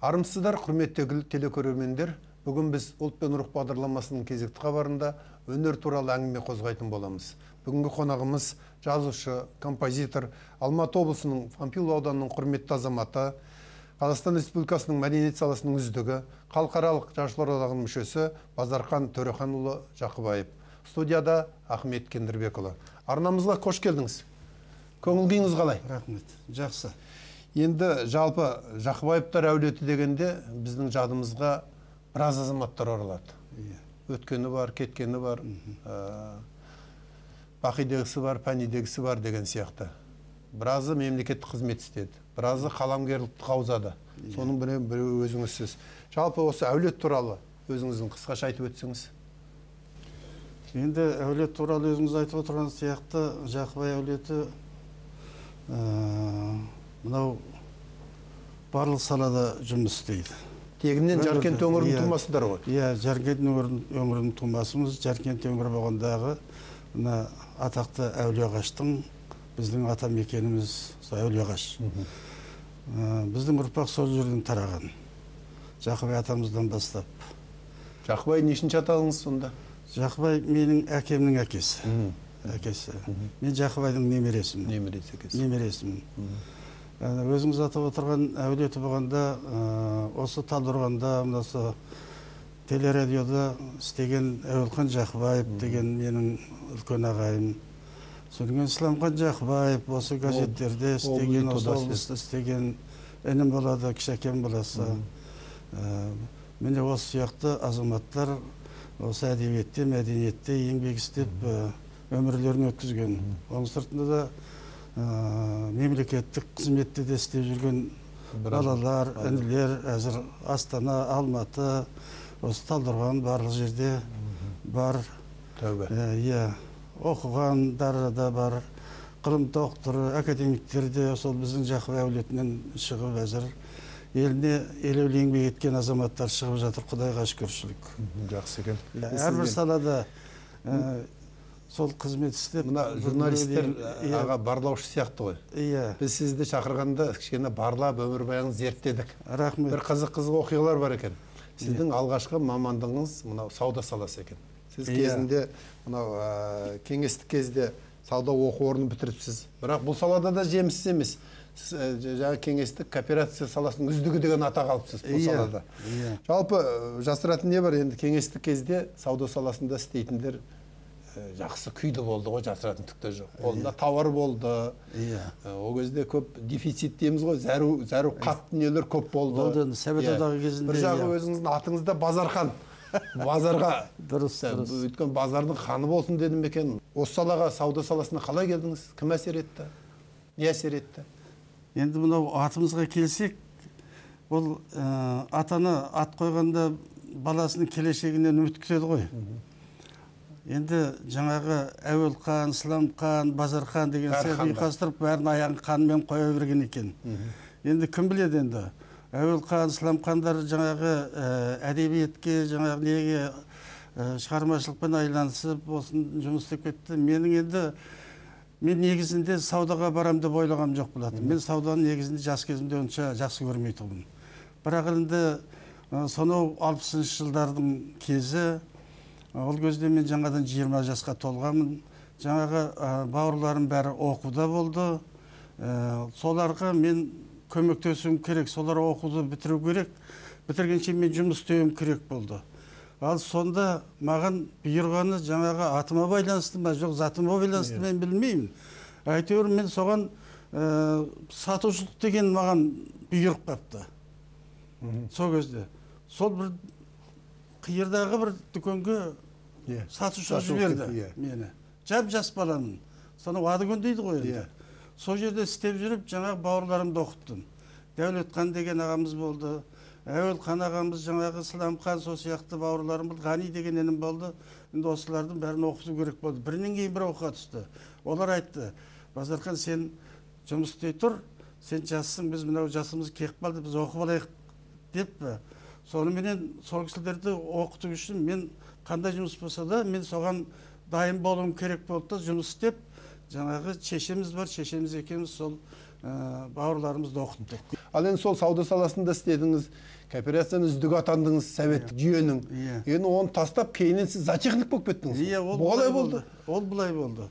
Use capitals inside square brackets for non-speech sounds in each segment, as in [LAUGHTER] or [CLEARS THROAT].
армысыздар құрметті телекөрермендер бүгін біз ұлт пен рух бағдарламасының кезекті хабарында өнер туралы әңгіме қозғайтын боламыз. Бүгінгі қонағымыз жазушы композитор алматы облысының панфилов ауданының құрметті азаматы қазақстан республикасының мәдениет саласының үздігі халықаралық жазушылар одағының мүшесі базархан төреханұлы жақыбаев. Студияда ахмет кендірбекұлы. Арнамызға қош келдіңіз. Көңіл күйіңіз қалай? Рахмет. Жақсы. Енді жалпы жақыбаевтар әулеті дегенде біздің жадымызға біраз азаматтар оралады. Иә. Өткені бар кеткені бар ә, бақидегісі бар пәнидегісі бар деген сияқты. Біразы мемлекеттік қызмет істеді біразы қаламгерлікті қаузады. Соның бірі біреуі өзіңізсіз. Жалпы осы әулет туралы өзіңіздің қысқаша айтып өтсеңіз. Енді әулет туралы өзіңіз айтып отырған сияқты жақыбай әулеті ә, мынау барлық салада жұмыс істейді. Тегінен жаркент өңірінің Иә. тумасыдар ғой. иә жаркент өңірінің тумасымыз. Жаркент өңірі болғандағы мына атақты әулиеағаштың біздің ата мекеніміз әулиеағаш біздің ұрпақ сол жерден тараған. Жақыбай атамыздан бастап. Жақыбай нешінші атағыңыз сонда? Жақыбай менің әкемнің әкесі. Әкесі. Мен жақыбайдың немересімін. Немересі немересімін. Өзіңіз атап отырған әулеті болғанда ә, осы талдықорғанда мынасы телерадиода істеген әуелхан жақыбаев деген менің үлкен ағайым содан кейін исламхан жақыбаев осы газеттерде істеген осы облыста істеген інім болады кішәкем баласы Ә, міне осы сияқты азаматтар осы әдебиетте мәдениетте еңбек істеп ә, өмірлерін өткізген. Оның сыртында да ә, мемлекеттік қызметте де істеп жүрген балалар інілер әзір астана алматы осы талдықорған барлық жерде бар. Тәуба Ә, иә. Оқығандары да бар. Ғылым докторы академиктер де сол біздің жақыбай әулетінен шығып әзір еліне елеулі еңбек еткен азаматтар шығып жатыр. Құдайға шүкіршілік жақсы екен. Сіз әрбір салада ә, сол қызмет істеп мына журналистер иә, аға барлаушы сияқты ғой. Иә. Біз сізді шақырғанда кішкене барлап өмірбаяныңызды зерттедік. Рахмет. Бір қызық қызық оқиғалар бар екен. Сіздің алғашқы мамандығыңыз мынау сауда саласы екен. Сіз Иә. кезінде мынау ә, кеңестік кезде сауда оқу орнын бітіріпсіз. Бірақ бұл салада да жеміссіз емес. Жаңағы кеңестік кооперация саласының үздігі деген атақ алыпсыз бұл Иә, салада. Иә. жалпы жасыратын не бар? Енді кеңестік кезде сауда саласында істейтіндер жақсы күйді болды ғой жасыратын түк те жоқ қолында тауар болды. иә ол кезде көп дефицит дейміз ғой. Зәру зәру қатты дүниелер көп болды. Болды, енді совет одағы кезінде, бір жағы иә. өзіңіздің атыңызда базархан. [LAUGHS] Базарға. Дұрыс дұрыс. өйткені базардың ханы болсын дедім екен. Осы салаға сауда саласына қалай келдіңіз? Кім әсер етті? Не әсер етті? Енді мынау атымызға келсек бұл ә, атаны ат қойғанда баласының келешегінен үміт күтеді ғой. Енді жаңағы әуелхан сыламхан базархан деген Әр сияқты ханда. ұйқастырып бәрін аяғын қанмен қоя берген екен. Енді кім біледі енді? Әуелхан сыламхандар жаңағы ә, әдебиетке жаңағы неге ә, шығармашылықпен айланысып осын жұмыс істеп кетті. Менің енді мен негізінде саудаға барам деп ойлағам жоқ болатын. Мен сауданы негізінде жас кезімде онша жақсы көрмейтінмін бірақ енді ә, сонау алпысыншы жылдардың кезі ол кезде мен жаңадан 20 жасқа толғанмын. Жаңағы ә, бауырларым бәрі оқуда болды. Ә, соларға мен көмектесуім керек солар оқуды бітіру керек. Бітіргенше мен жұмыс істеуім керек болды. Ал сонда маған бұйырғаны жаңағы атыма байланысты ма жоқ затыма байланысты мен білмеймін. Әйтеуір мен соған ә, сатушылық деген маған бұйырып қапты. Сол кезде. Сол бір қиырдағы бір дүкенге Иә. сатушыға Сатушы жіберді мені. Жап жас баламын. Сонау адыгөн дейді ғой енді. Сол жерде істеп жүріп жаңағы бауырларымды оқыттым. Дәулетхан деген ағамыз болды әуелхан ағамыз жаңағы сыламхан сол сияқты бауырларым болды ғани деген інім болды. Енді осылардың бәрін оқыту керек болды. Бірінен кейін бірі оқуға түсті. Олар айтты базархан сен жұмыс істей тұр сен жассың біз мынау жасымыз келіп қалды біз оқып алайық деп соныменен сол кісілерді оқыту үшін мен қандай жұмыс болса да мен соған дайын болуым керек болды да жұмыс істеп жаңағы шешеміз бар шешеміз екеуміз сол ә, бауырларымызды оқыттық. Ал енді сол сауда саласында істедіңіз кооперацияны үздігі атандыңыз советтік жүйенің. Иә. енді оны тастап кейіннен сіз зоотехник болып кеттіңіз иә ол былай болды. Ол былай болды.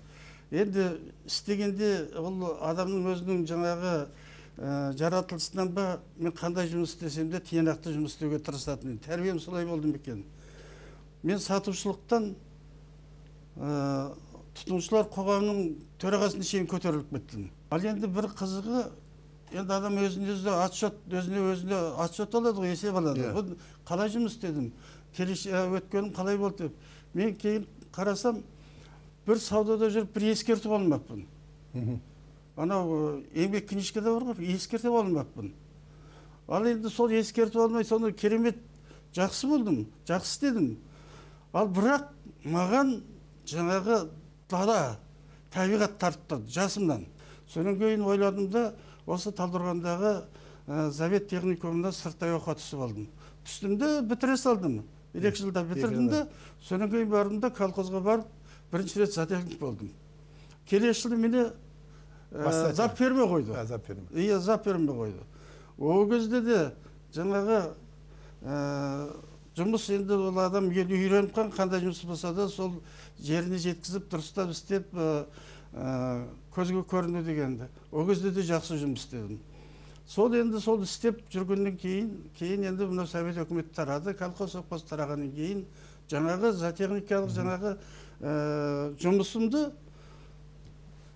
Енді істегенде ол адамның өзінің жаңағы ә, жаратылысынан ба мен қандай жұмыс істесем де тиянақты жұмыс істеуге тырысатын едім тәрбием солай болды ма екен? Мен сатушылықтан ә, тұтынушылар қоғамының төрағасына шейін көтеріліп кеттім. Ал енді бір қызығы енді адам өзіне өзі отчет өзіне өзіне отчет алады ғой есеп алады. Иә. бұл қалай жұмыс істедім? Келеше ә, өткенім қалай болды деп. Мен кейін қарасам бір саудада жүріп бір ескертіп алмаппын. Анау еңбек книжкада бар ғой ескертіп алмаппын. Ал енді сол ескертіп алмай соны керемет жақсы болдым жақсы істедім. Ал бірақ маған жаңағы дала табиғат тартты жасымнан. Содан кейін ойладым да осы талдықорғандағы ә, завет техникумына сырттай оқуға түсіп алдым. Түстім де бітіре салдым. Бір екі жылда бітірдім де содан кейін бардым да колхозға барып бірінші рет зоотехник болдым. Келесі жылы мені ә, зоотехник. зап бермей қойды. Азап берме иә зап бермей қойды. Ол кезде де жаңағы ә, жұмыс енді ол адам ел- үйреніп қалған қандай жұмыс болса да сол жеріне жеткізіп дұрыстап істеп ә, ә, көзге көріну дегенді. Ол кезде де жақсы жұмыс істедім. Сол енді сол істеп жүргеннен кейін кейін енді мынау совет өкіметі тарады колхоз совхоз тарағаннан кейін жаңағы зоотехникалық жаңағы ә, жұмысымды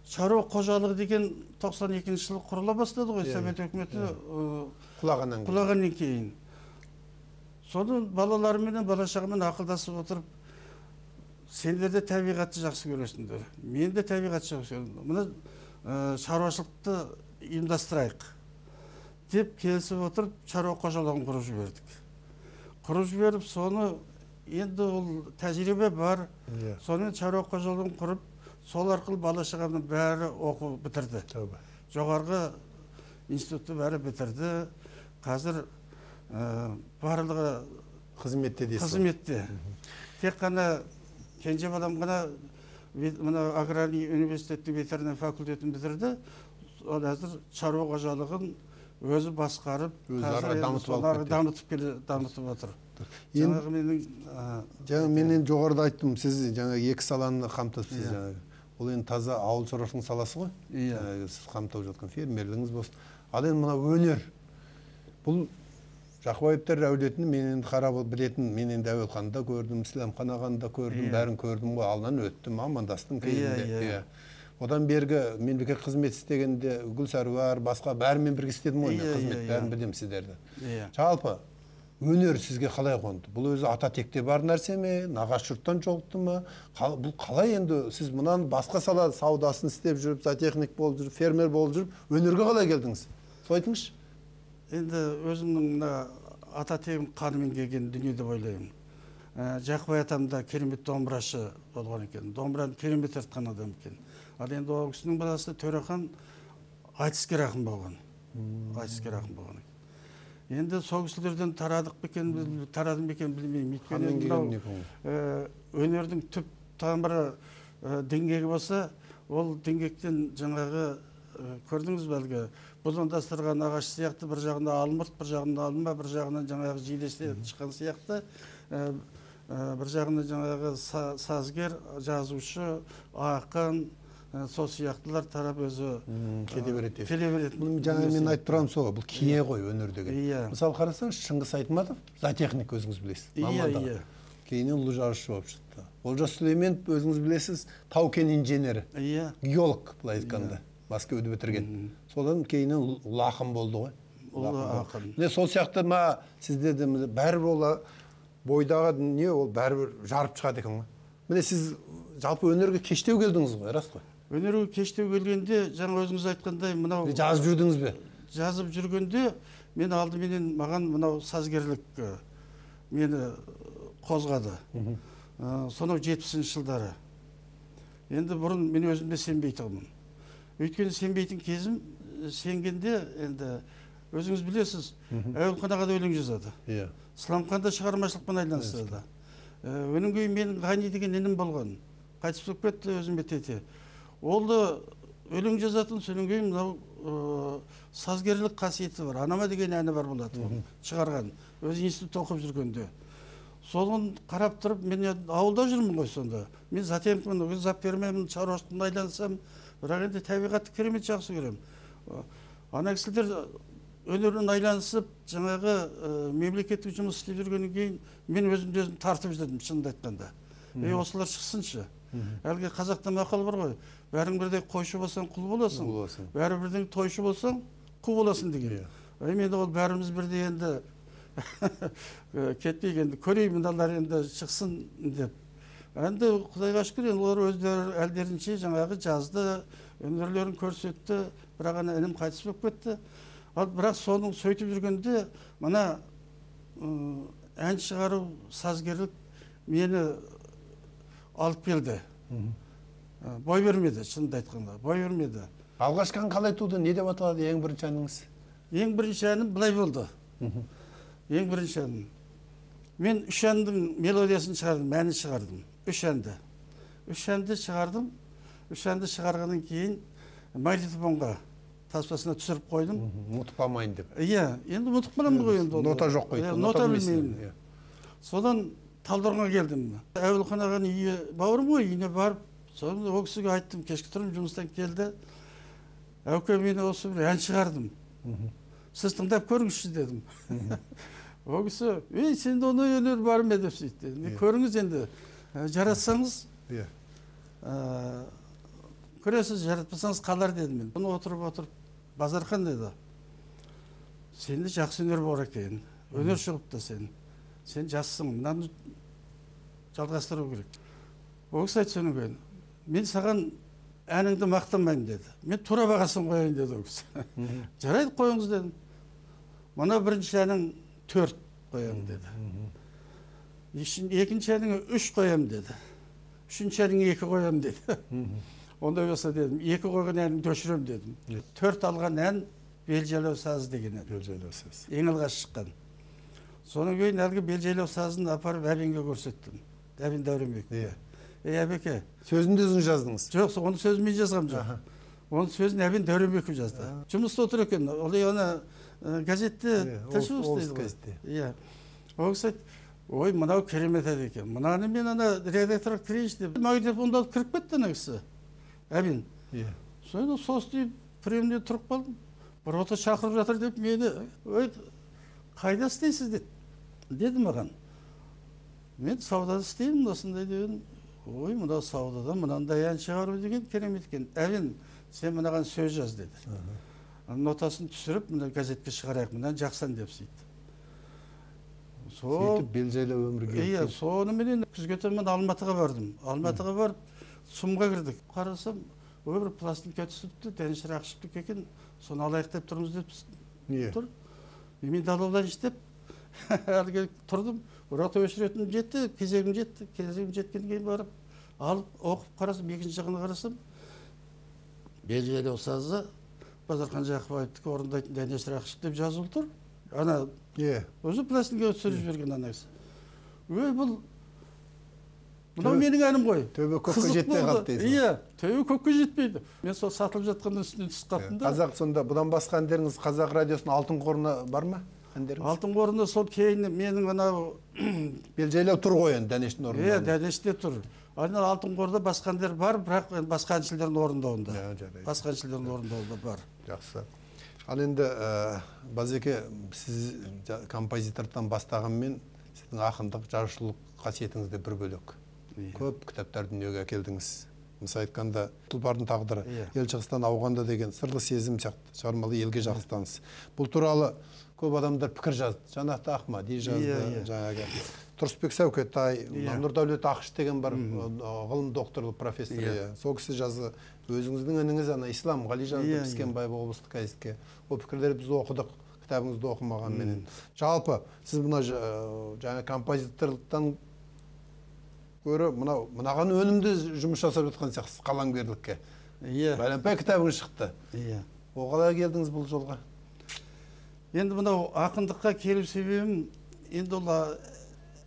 шаруа қожалығы деген 92 жылы құрыла бастады ғой Иә, совет өкіметі иә. құлағаннан кейін. құлағаннан кейін. Соны балаларыменен бала шағамен ақылдасып отырып сендер де табиғатты жақсы көресіңдер мен де табиғатты жақсы көремін. Мына ә, шаруашылықты ұйымдастырайық деп келісіп отырып шаруа қожалығын құрып жібердік. Құрып жіберіп соны енді ол тәжірибе бар. Иә. Сонымен шаруа қожалығын құрып сол арқылы бала шағамның бәрі оқу бітірді. Жоғарғы институтты бәрі бітірді. Қазір ә, барлығы қызметте дейсіз қызметте. Тек қана кенже балам ғана мына аграрный университеттің ветеринар факультетін бітірді. Ол қазір шаруа қожалығын өзі басқарып Өзі дамытып дамытып келе дамытып отыр. Енді жаңағы менің жаңа мен енді жоғарыда айттым сіз жаңа екі саланы қамтыпсыз Иә. жаңағы. Ол енді таза ауыл шаруашылығының саласы ғой. Иә. Жаңағы сіз қамтып жатқан фермерлігіңіз болсын ал енді мына өнер. Бұл жақыбаевтар әулетін мен енді қарап білетін мен енді әуелханды да көрдім исламхан ағаны да көрдім Иә. бәрін көрдім ғой. Алдынан өттім амандастым Иә, кейінде иә. иә. Одан бергі мемлекет қызмет істегенде гүлсәруар басқа бәрімен бірге істедім ғой мен қызмет бәрін білемін сіздерді. Иә. Жалпы өнер сізге қалай қонды? Бұл өзі ата текте бар нәрсе ме? Нағашы жұрттан жоғалды ма? Қал- бұл қалай енді? Сіз мұнан басқа сала саудасын істеп жүріп зоотехник болып жүріп фермер болып жүріп өнерге қалай келдіңіз? Сол айтыңызшы. Енді өзімнің мына ата тегім қанымен келген дүние деп ойлаймын. Ә, жақыбай атам да керемет домбырашы болған екен. Домбыраны керемет тартқан адам екен. Ал енді ол кісінің баласы төрехан айтыскер ақын болған. Айтыскер ақын болған енді сол кісілерден тарадық па екен тарадым ба екен білмеймін. Өйткені мынау ә, өнердің түп тамыры ә, діңгегі болса ол діңгектен жаңағы ә, көрдіңіз бе әлгі? Бұландастырған ағаш сияқты бір жағында алмұрт бір жағында алма бір жағынан жаңағы жидесе шыққан сияқты. Бір жағында жаңағы са- сазгер жазушы ақын сол сияқтылар тарап өзі кете береді келе береді. Жаңа мен айтып тұрғаным сол ғой бұл кие ғой өнер деген. Иә. Мысалы қарасаңыз шыңғыс айтматов зоотехник өзіңіз білесіз. Иә иә. Кейіннен ұлы жарысшы болып шықты. Олжас сүлейменов өзіңіз білесіз тау кен инженері. Иә. Геолог былай айтқанда мәскеуді бітірген. Содан кейіннен ұл- ұлы ақын болды ғой. Ұлы ақын. міне сол сияқты ма сізде де бәрібір ол бойдағы дүние ол бәрібір жарып шығады екен ғой. Міне сіз жалпы өнерге кештеу келдіңіз ғой рас қой? Өнерге кештеу келгенде жаңа өзіңіз айтқандай мынау жазып жүрдіңіз бе? жазып жүргенде мен алдыменен маған мынау сазгерлік мені қозғады. Э, сонау жетпісінші жылдары. Енді бұрын мен өзім де сенбейтінмін өйткені сенбейтін кезім сенгенде енді өзіңіз білесіз әуелханаға да өлең жазады. Иә. Сламхан да шығармашылықпен айналысады. Одан кейін менің ғани деген інім болған. Қайтыс болып кетті өзіме тете. Ол да өлең жазатын содан кейін мынау ы, сазгерлік қасиеті бар. Анама деген әні бар болады оның шығарған. Өзі институтта оқып жүргенде. Соны қарап тұрып мен ауылда жүрмін ғой сонда. Мен затенкімін ол кезде зат бермеймін шаруашылықпен айналысамын. Бірақ енді табиғатты керемет жақсы көремін. Ана кісілер өнермен айналысып жаңағы ы, мемлекеттік жұмыс істеп жүргеннен кейін мен өзімді өзім тартып жүрдім шынымды айтқанда. Ей осылар шықсыншы. Әлгі қазақта мақал бар ғой. бәрің бірдей қойшы болсаң құл боласың. Бәрі бірдей тойшы болсаң қу боласың деген. Ей мен ол бәріміз бірдей енді [LAUGHS] кетпейік енді көрейік мыналар енді шықсын деп. Енді құдайға шүкір енді олар өздері әлдерінше жаңағы жазды өнерлерін көрсетті бірақ ана інім қайтыс болып кетті. ал бірақ соның сөйтіп жүргенде мына ән шығару сазгерлік мені алып келді. Ы, бой бермеді шынымды айтқанда бой бермеді. Алғашқы ән қалай туды? Не деп аталады ең бірінші әніңіз? Ең бірінші әнім былай болды. Ең бірінші әнім мен үш әндің мелодиясын шығардым әнін шығардым. Үш әнді. Үш әнді шығардым. Үш әнді шығарғаннан кейін магнитофонға таспасына түсіріп қойдым. Ұмытып қалмайын деп. Иә енді ұмытып қаламын ғой енді оны. нота жоқ қой Иә, нота білмеймін. Иә. содан талдықорғанға келдім. Әуелхан ағаның үйі бауырым ғой үйіне барып соны ол кісіге айттым кешке тұрмын жұмыстан келді. Әуке мен осы бір ән шығардым. Сіз тыңдап көріңізші дедім. [LAUGHS] Ол кісі ей сенде ондай өнер бар ма? деп сөйтті «Не, Иә. көріңіз енді ә, жаратсаңыз Иә. ә, көресіз жаратпасаңыз қалар дедім мен. Бұны отырып отырып базархан деді. Сенде жақсы өнер бар екен. Өнер шығыпты сен сен жассың мынаны жалғастыру керек. Ол кісі айтты содан кейін мен саған әніңді мақтамаймын деді. Мен тура бағасын қояйын деді ол кісі. Жарайды қойыңыз дедім. Мына бірінші әнің төрт қоямын деді. Екінші әніңе үш қоямын деді. Үшінші әніңе екі қоямын деді. Ондай болса дедім екі қойған әніңді өшіремін дедім. Төрт алған ән белжайлау сазы деген ән. Белжайлау сөз. ең алғаш шыққан. Содан кейін әлгі белжайлау сазын апарып әбенге көрсеттім әбен дәуренбековке Иә. ей әбеке сөзін де өзің жаздыңыз жоқ оның сөзін мен жазғам жоқ оның сөзін әбен дәуренбеков жазды жұмыста отыр екен ол ана газетте тілші облыс істейді иә ол кісі ой мынау керемет ән екен мынаны мен ана редакторға кірейінші деп магнитофонды алып кіріп кетті ана кісі әбен Иә. содан состиып приемде тұрып қалдым бір шақырып жатыр деп мені ой қайда істейсіз деді деді маған. Мен саудада істеймін осындай деген ой мынау саудада мынандай ән шығару деген керемет екен. Әбен сен мынаған сөз жаз деді. Нотасын түсіріп мына газетке шығарайық мынаны жақсы ән деп сөйтті сол сөйтіп белжайлау өмірге иә соныменен күзге таман алматыға бардым. Алматыға барып сумға кірдік. Қарасам ой бір пластинка түсіпті дәнеш рақышевтікі екен соны алайық деп тұрмыз деп Иә. тұр. Мен далалайыншы деп [LAUGHS] әлгі тұрдым рота өшіретінім жетті кезегім жетті кезегім жеткеннен кейін барып алып оқып қарасам екінші жағына қарасам белжайлау сазы базархан жақыбаевтікі орындайтын дәнеш рақышев деп жазылып тұр ана Иә. өзі пластинка түсіріп жіберген ана кісі ой бұл мынау менің әнім ғой. Төбе көкке жетпей қалды дейсің иә төбе көкке жетпейді. Мен сол сатылып жатқанда үстіне түсіп қалдым да. қазақ сонда бұдан басқа әндеріңіз қазақ радиосының алтын қорына бар ма әндеріңіз? Алтын қорында сол кейін менің анау [CLEARS THROAT] белжайлау тұр ғой енді дәнештің иә орнында дәнеште тұр. Ана алтын қорда басқа әндер бар бірақ енді басқа әншілердің орындауында Иә, жарайды. басқа әншілердің орындауында бар. Жақсы. Ал енді ә, базеке сіз композитордан бастағанмен сіздің ақындық жазушылық қасиетіңіз де бір бөлек. Иә. Көп кітаптар дүниеге әкелдіңіз. Мысалы айтқанда тұлпардың тағдыры Иә. ел шығыстан ауғанда деген сырлы сезім сияқты шығармалар елге жақсы таныс бұл туралы көп адамдар пікір жазды. Жанат ахмади жазды Иә, иә. жаңағы тұрысбек сәукетай Иә. нұрдәулет ақыш деген бар ғылым докторлық профессор Иә. иә. Сол кісі жазды. Өзіңіздің ініңіз ана исламғали жазды Иә, піскенбаев облыстық газетке. Ол пікірлерді біз оқыдық кітабыңызды оқымағанменен. Жалпы сіз мына жа- жаңа композиторлықтан гөрі мынау мынаған өнімді жұмыс жасап жатқан сияқтысыз қаламгерлікке. Иә. Бәленбай кітабыңыз шықты. Иә. Ол қалай келдіңіз бұл жолға? Енді мынау ақындыққа келу себебім енді ол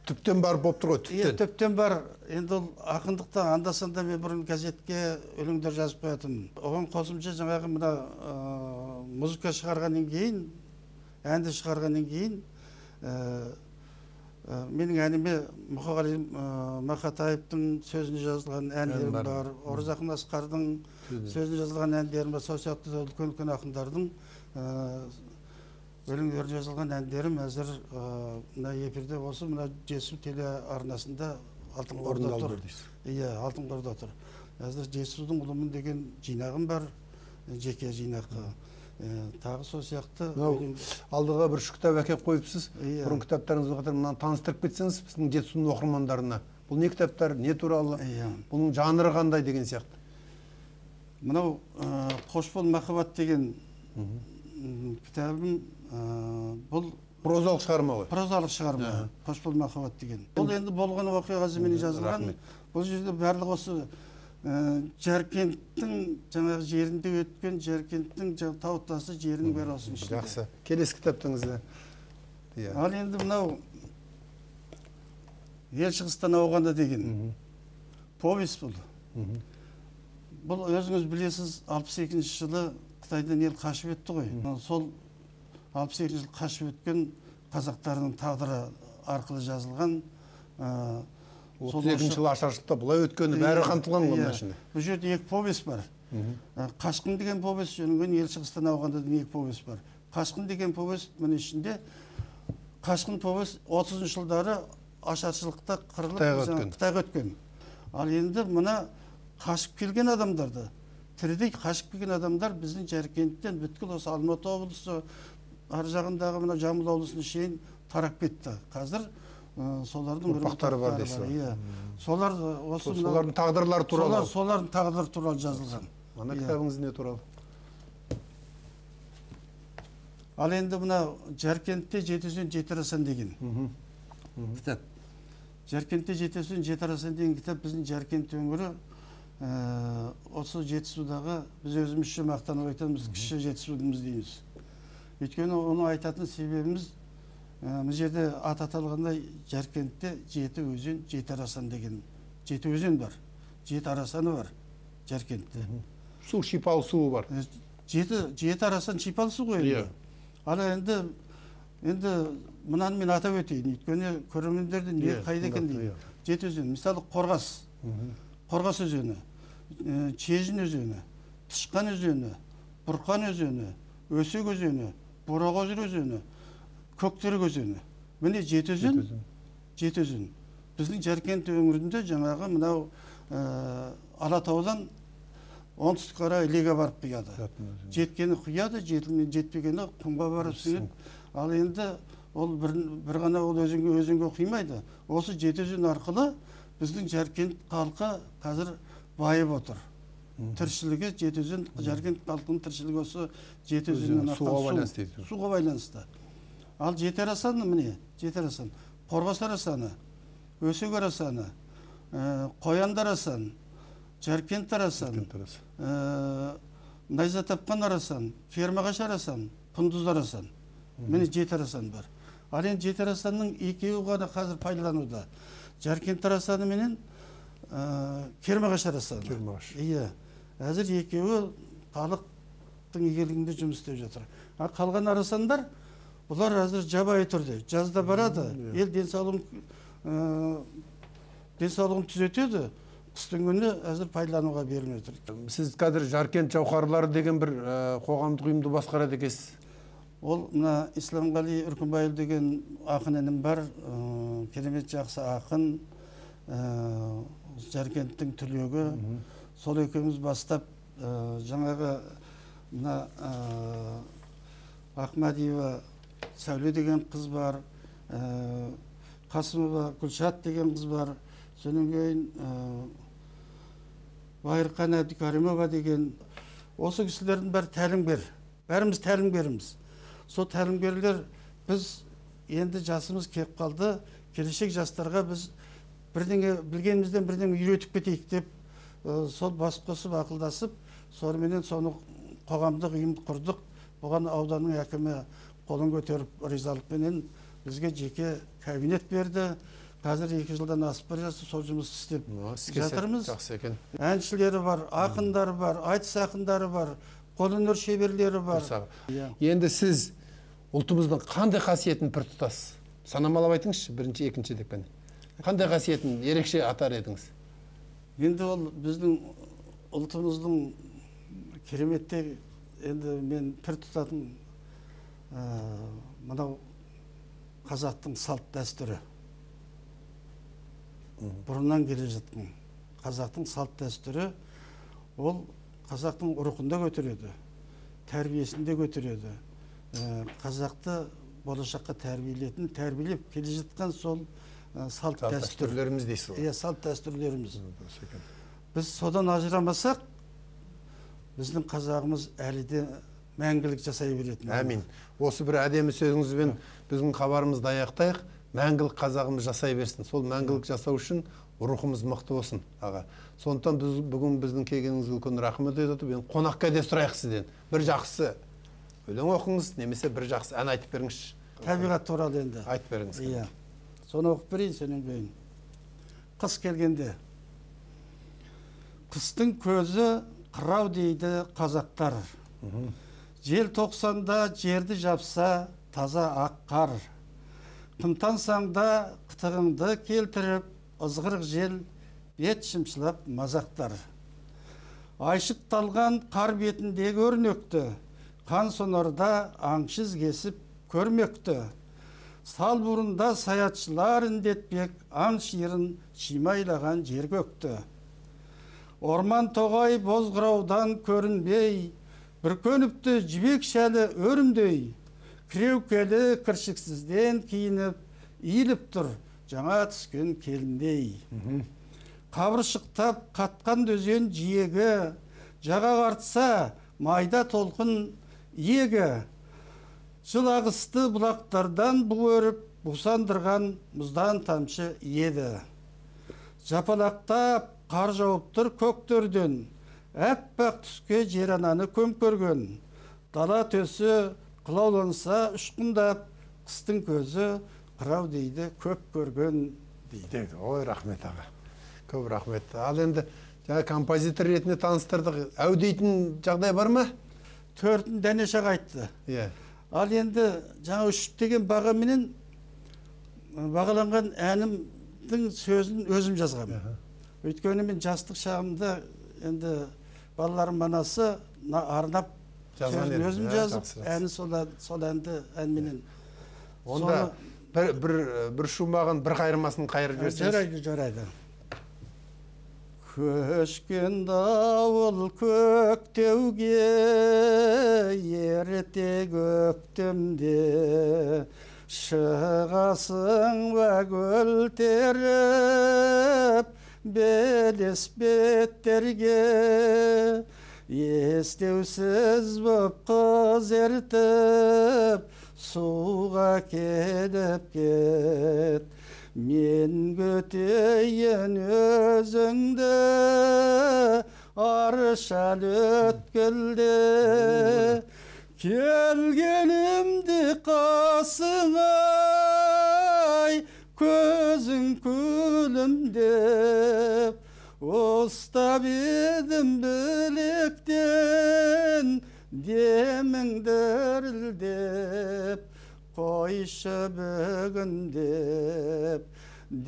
түптен барып болып тұр ғой иә түптен. бар енді ол ақындықта анда санда мен бұрын газетке өлеңдер жазып қоятынмын оған қосымша жаңағы мына ә, музыка шығарғаннан кейін әнді шығарғаннан кейін ә, менің әніме мұқағали мақатаевтың сөзіне жазылған әндерім бар. оразақын асқардың сөзіне жазылған әндерім бар сол сияқты үлкен үлкен ақындардың ә, өлеңдері жазылған әндерім әзір мына эфирде осы мына жетісу телеарнасында алтын қорда тұр. иә алтын қорда тұр. Әзір жетісудың ұлымын деген жинағым бар жеке жинаққа Ә, тағы сол сияқты. Алдыға бір үш кітап әкеліп қойыпсыз. Иә. бұрын кітаптарыңызға қатар мынаны таныстырып кетсеңіз біздің жетісудың оқырмандарына. Бұл не кітаптар не туралы? Иә. Бұның жанры қандай деген сияқты. Мынау қош бол махаббат деген кітабым бұл прозалық шығарма ғой прозалық шығарма. Қош бол махаббат деген. Бұл енді болған оқиға жөнінен жазылған бұл жерде барлығы осы жаркенттің жаңағы жерінде өткен жаркенттің тау тасы жерінің бәрі осының ішінде жақсы келесі кітаптарыңызда иә ал енді мынау ел шығыстан ауғанда деген повесть бұл бұл өзіңіз білесіз алпыс екінші жылы қытайдан ел қашып өтті ғой сол алпыс екінші жылы қашып өткен қазақтардың тағдыры арқылы жазылған ә, сол отыз екінші ашаршылықта былай өткені бәрі қамтылған ғой мына ішінде бұл жерде екі повесть бар. Ә, қашқын деген повесть жөнінен ел шығыстан ауғанда деген екі повесть бар. Қашқын деген повесть міне ішінде қашқын повесть отызыншы жылдары ашаршылықта қырылып Қытайға өткен. қытайға өткен. Ал енді мына қашып келген адамдарды тірідей қашып келген адамдар біздің жаркенттен бүткіл осы алматы облысы ар жағындағы мына жамбыл облысына шейін тарап кетті. Қазір солардың бір Ұрпақтары бар дейсіз ғой. иә. Солар осы солардың тағдырлары туралы. солар солардың тағдыры туралы жазылған. Ана Иә. кітабыңыз не туралы? Ал енді мына жаркентте жетісен жетарасан деген Мгм. кітап. Жаркентте жетесін жетарасан деген кітап біздің жаркент өңірі. Ә, осы жетісудағы біз өзімізше мақтанып айтамыз кіші жетісудымыз дейміз. Өйткені оны айтатын себебіміз мына жерде аты аталғандай жаркентте жеті өзен жеті арасан деген жеті өзен бар. Жеті арасаны бар жаркентте. Су шипалы суы бар. Ә, жеті жеті арасан шипалы су ғой Иә. енді. Ал енді енді мынаны мен атап өтейін. Өйткені көрермендерде не Иә, қайда екен дейді. иә. жеті өзен. Мысалы қорғас. Қорғас өзені ә, чежін өзені тышқан өзені бұрқан өзені өсек өзені борақожыр өзені көктерек өзені міне жеті өзен Жеті өзен. біздің жаркент өңірінде жаңағы мынау ә, алатаудан оңтүстікке қарай ілеге барып құяды. Жеткені құяды жетпегені құмға барып сіңеді ал енді ол бір, бір ғана ол өзенге өзенге құймайды. Осы жеті өзен арқылы біздің жаркент халқы қазір байып отыр. Тіршілігі жеті өзен жаркент халқының тіршілігі осы жеті Өзен, өзеннен суға байланысты суға байланысты. Ал жеті арасан міне жеті арасан қорғас арасаны өсек арасаны ә, қоянды арасан жаркент арасан Жаркент арасы. ә, найза тапқан арасан фермағаш арасан құндыз арасан міне жеті арасан бар. Ал енді жеті арасанның екеуі ғана қазір пайдалануда. Жаркент арасаны менен ә, кермағаш арасаны Кермағаш. иә. Әзір екеуі халықтың игілігінде жұмыс істеп жатыр. Ал қалған арасандар бұлар әзір жабайы түрде жазда барады ел денсаулығын ә, денсаулығын түзетеді қыстың күні әзір пайдалануға берілмей тұр сіз қазір жаркент жауһарлары деген бір ә, қоғамдық ұйымды басқарады екенсіз ол мына исламғали үркімбайұлы деген ақын інім бар ә, керемет жақсы ақын ә, жаркенттің түлегі сол екеуміз бастап ә, жаңағы мына ә, ахмадиева сәуле деген қыз бар ә, қасымова гүлшат деген қыз бар. Содан кейін ә, байырқан әбдікәрімова деген. Осы кісілердің бәрі тәлімгер. Бәріміз тәлімгерміз сол тәлімгерлер біз енді жасымыз келіп қалды. Келешек жастарға біз бірдеңе білгенімізден бірдеңе үйретіп кетейік деп ә, сол бас қосып ақылдасып соныменен соны қоғамдық ұйым құрдық. Бұған ауданның әкімі қолын көтеріп ризалықпенен бізге жеке кабинет берді. Қазір екі жылдан асып бара жатыр сол жұмысты істеп жатырмыз. жақсы екен. Әншілері бар ақындары бар айтыс ақындары бар қолөнер шеберлері бар. Иә. Енді сіз ұлтымыздың қандай қасиетін пір тұтасыз санамалап айтыңызшы бірінші екінші деппен қандай қасиетін ерекше атар едіңіз? Енді ол біздің ұлтымыздың кереметтей енді мен пір тұтатын мынау қазақтың салт дәстүрі. Бұрыннан келе жатқан қазақтың салт дәстүрі ол қазақтың рухында көтереді тәрбиесінде көтереді. Ә, қазақты болашаққа тәрбиелейтін тәрбиелеп келе жатқан сол ә, салт салт дәстүр. дәстүрлеріміз дейсіз ғой. Иә салт дәстүрлеріміз. Біз содан ажырамасақ біздің қазағымыз әлі де мәңгілік жасай беретін. Әмин. Осы бір әдемі сөзіңізбен біздің хабарымызды аяқтайық. Мәңгілік қазағымыз жасай берсін. Сол мәңгілік жасау үшін рухымыз мықты болсын аға. Сондықтан біз бүгін біздің келгеніңізге үлкен рахмет айтып енді қонаққа де сұрайық сізден. Бір жақсы өлең оқыңыз немесе бір жақсы ән айтып беріңізші. Табиғат туралы енді. Айтып беріңіз иә. соны оқып берейін сонан кейін. Қыс келгенде. Қыстың көзі қырау дейді қазақтар. Жел тоқсанда жерді жапса таза ақ қар қымтансаң да қытығыңды келтіріп ызғырық жел бет шымшылап мазақтар. Айшықталған қар бетіндегі өрнекті қан сонарда аңшыз кесіп көрмекті. Сал бұрында саятшылар індетпек аң шиырын шимайлаған жер көкті. Орман тоғай бозғыраудан көрінбей бүркеніпті жібек шәлі өрімдей кіреукелі кіршіксізден киініп иіліп тұр жаңа түскен келіндей қабыршықтап қатқан дөзен жиегі жаға қартса майда толқын иегі жыл ағысты бұлақтардан бу өріп бусандырған мұздан тамшы еді жапалақтап қар жауып тұр көктерден әппақ түске жер ананы көмкерген дала төсі қылауланса ұшқындап қыстың көзі қырау дейді көп көрген дейді. Ой рахмет аға. Көп рахмет. Ал енді жаңа композитор ретінде таныстырдық. Әу дейтін жағдай бар ма? Төртін дәнеш аға айтты. Иә. Ал енді жаңа үш деген бағаменен бағаланған әнімдің сөзін өзім жазғанмын. Өйткені мен жастық шағымда енді балаларым анасы на- арнап Жазған сөзін өзім Ә, жазып әні сол, сол әнді әнменен онда бір, бір, бір шумағын бір қайырмасын қайырып жіберсеңіз жарайды жарайды. Көшкен дауыл көктеуге ерте көктемде шығасың ба гүл теріп белес беттерге. Естеусіз боп қыз ертіп суға келіп кет. Мен көтейін өзіңді аршал өткелде. Келгенімді қасыңа көзің күлімдеп ұстап едім білектен демің дірілдеп қойшы бүгін деп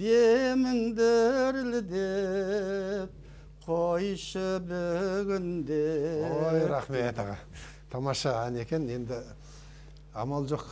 демің дірілдеп қойшы бүгін деп ой рахмет аға тамаша ән екен енді амал жоқ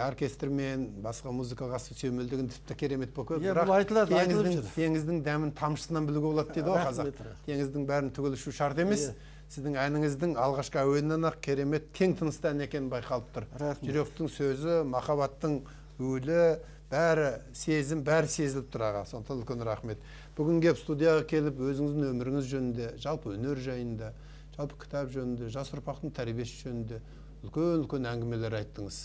оркестрмен басқа музыкаға сүйемелдеген тіпті керемет болып Иә, бұл айтылады, теңіздің, теңіздің дәмін тамшысынан білуге болады дейді ғой қазақ. теңіздің бәрін түгел ішу шарт емес. Иә. сіздің әніңіздің алғашқы әуенінен ақ керемет кең тынысты ән екені байқалып тұр. Жүректің сөзі махаббаттың уілі бәрі сезім бәрі сезіліп тұр аға. Сондықтан үлкен рахмет. Бүгін келіп студияға келіп өзіңіздің өміріңіз жөнінде жалпы өнер жайында жалпы кітап жөнінде жас ұрпақтың тәрбиесі жөнінде үлкен үлкен әңгімелер айттыңыз.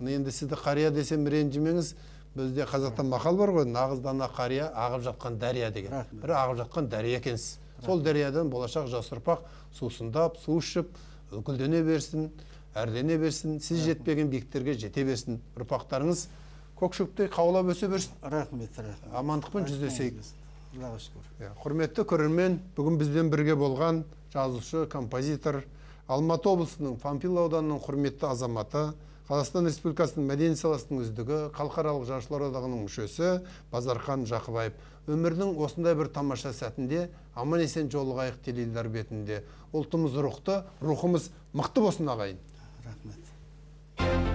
Енді сізді қария десем ренжімеңіз. Бізде қазақта мақал бар ғой нағыз дана қария ағып жатқан дария деген. Бір ағып жатқан дария екенсіз. Сол дариядан болашақ жас ұрпақ сусындап су ішіп гүлдене берсін әрлене берсін сіз жетпеген биіктерге жете берсін. Ұрпақтарыңыз көкшөптей қаулап өсе берсін. Рахмет рахмет. Амандықпен жүздесейік. Аллаға шүкір. Иә, құрметті көрермен бүгін бізбен бірге болған жазушы композитор алматы облысының панфил ауданының құрметті азаматы қазақстан республикасының мәдениет саласының үздігі халықаралық жазушылар одағының мүшесі базархан жақыбаев. Өмірдің осындай бір тамаша сәтінде аман есен жолығайық теледидар бетінде. Ұлтымыз рухты рухымыз мықты болсын ағайын. Рахмет.